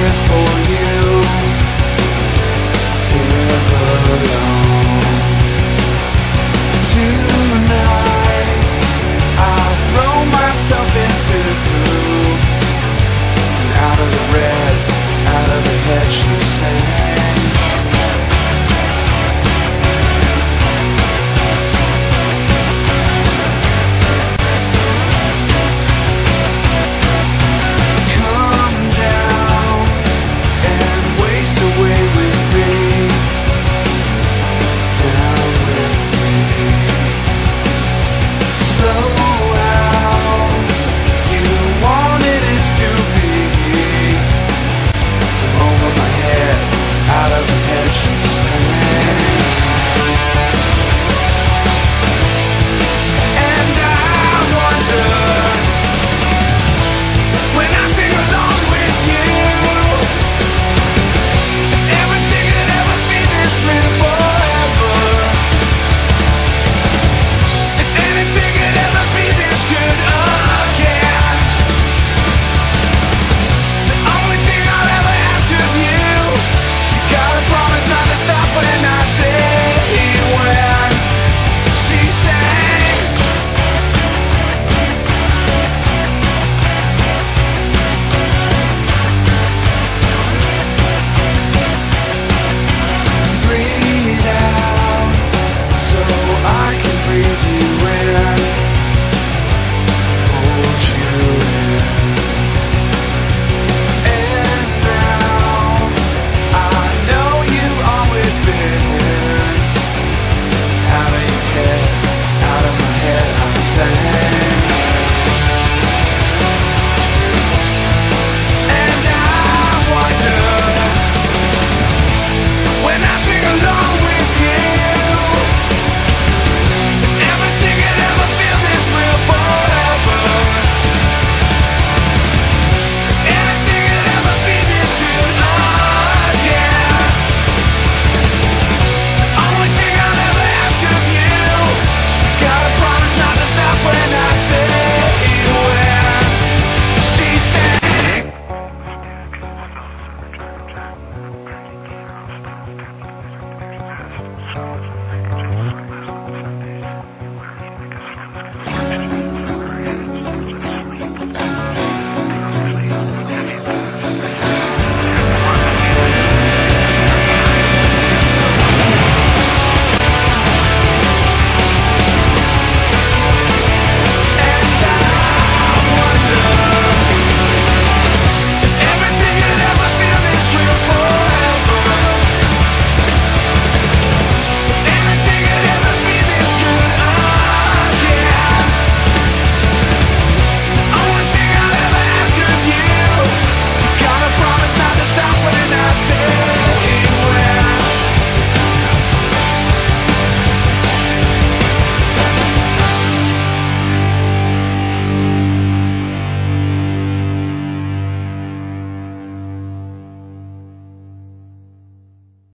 here for you.